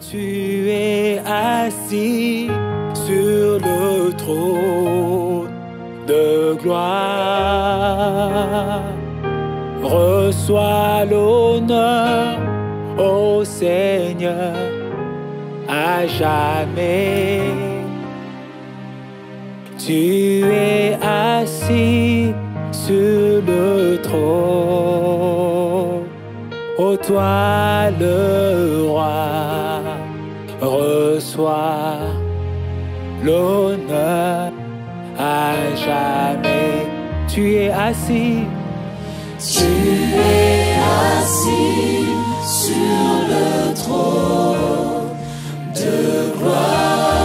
tu es assis sur le trône de gloire. Reçois l'honneur, ô Seigneur, à jamais. Tu es assis sur le trône, ô toi le roi, reçois l'honneur à jamais. Tu es assis, Tu es assis sur le trône de gloire.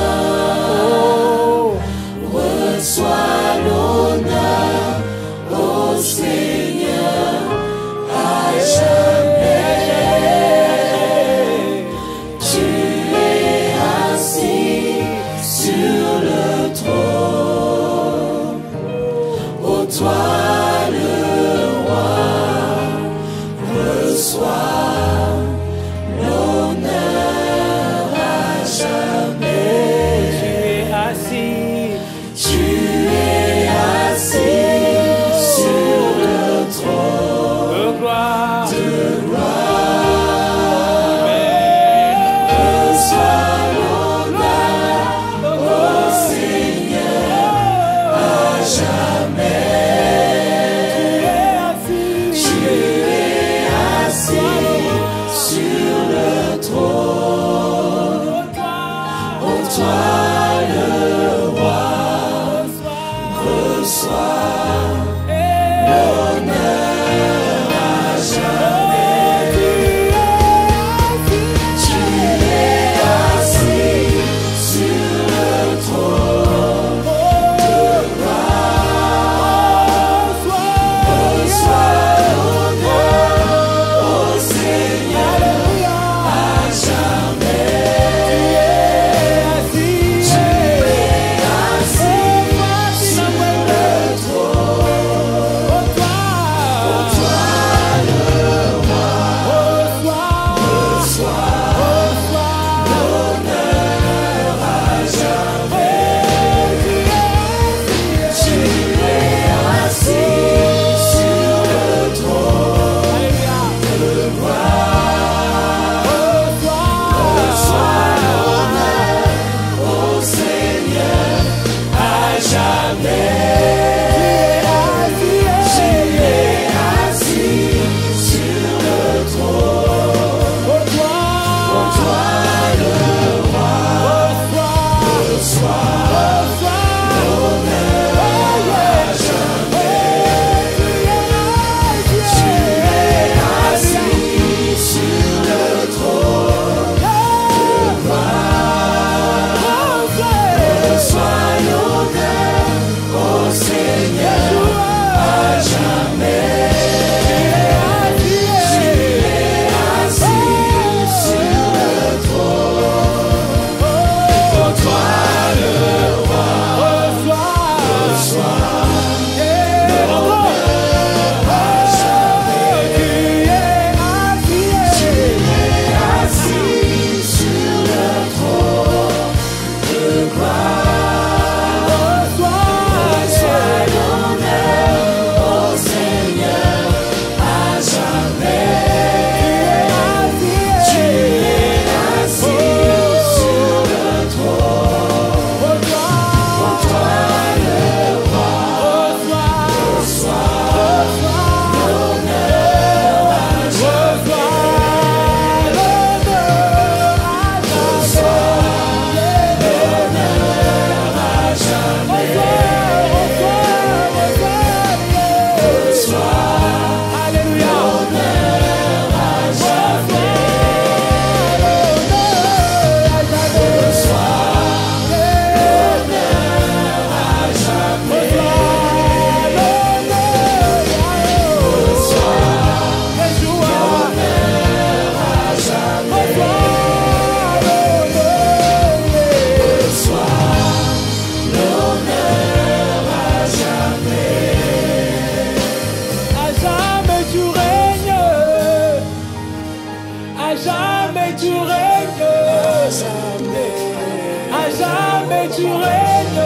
jamais tu règnes.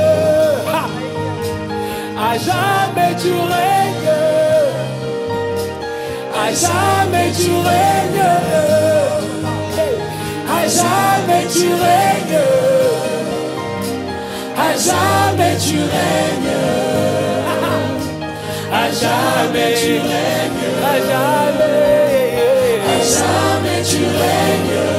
À jamais tu règnes. À jamais tu règnes. À jamais tu règnes. À jamais tu règnes. À jamais tu règnes. À jamais. À jamais tu règnes.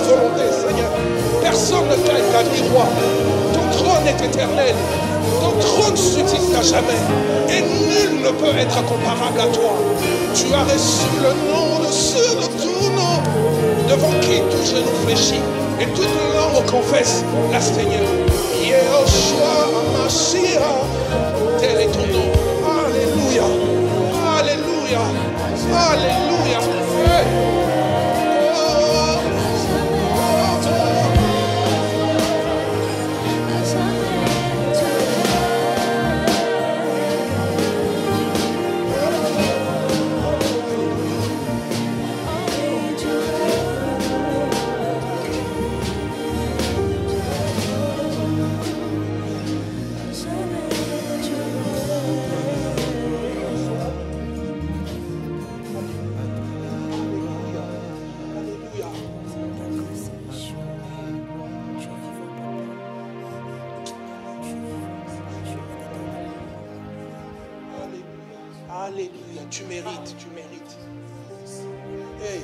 volonté, Seigneur. Personne ne t'a établi roi. Ton trône est éternel. Ton trône subsiste à jamais. Et nul ne peut être comparable à toi. Tu as reçu le nom de ceux de tout nom, devant qui tout genou fléchit et toute langue confesse la Seigneur. Yehoshua Mashiach, tel est ton nom. Alléluia. Alléluia. Alléluia. Tu mérites, tu mérites. Hey.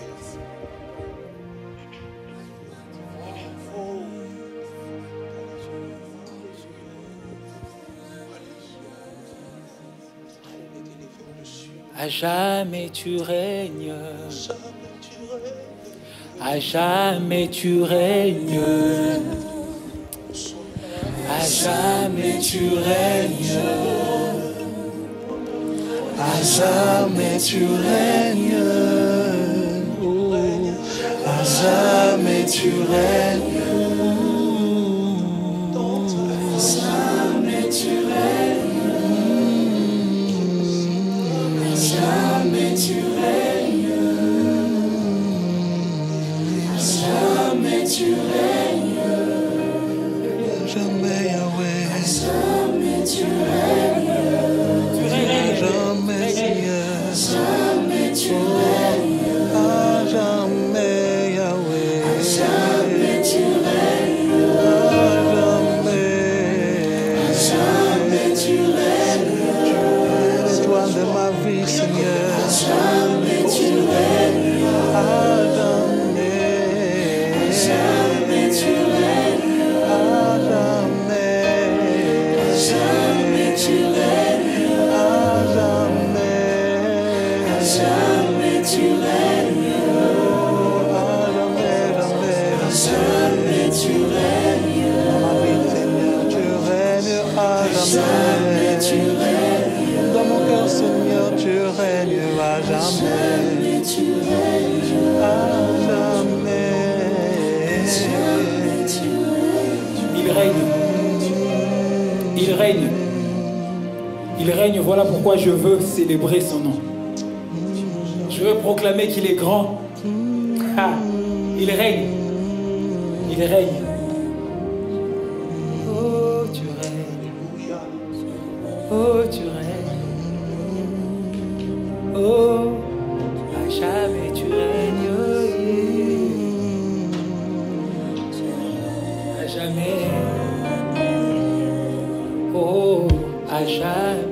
Oh. À jamais tu règnes. À jamais tu règnes. À jamais tu règnes. À jamais tu règnes. Oh, À jamais tu règnes. Jamais, tu règnes. Seigneur, tu règnes à Jamais. Dans mon cœur, Seigneur, tu règnes à jamais. Jamais tu règnes. À jamais. Il règne. Il règne. Il règne. Voilà pourquoi je veux célébrer son nom. Je veux proclamer qu'il est grand. Ah, il règne. Il règne. Oh, tu règnes. Oh, tu règnes. Oh, à jamais tu règnes. À jamais. Oh, à jamais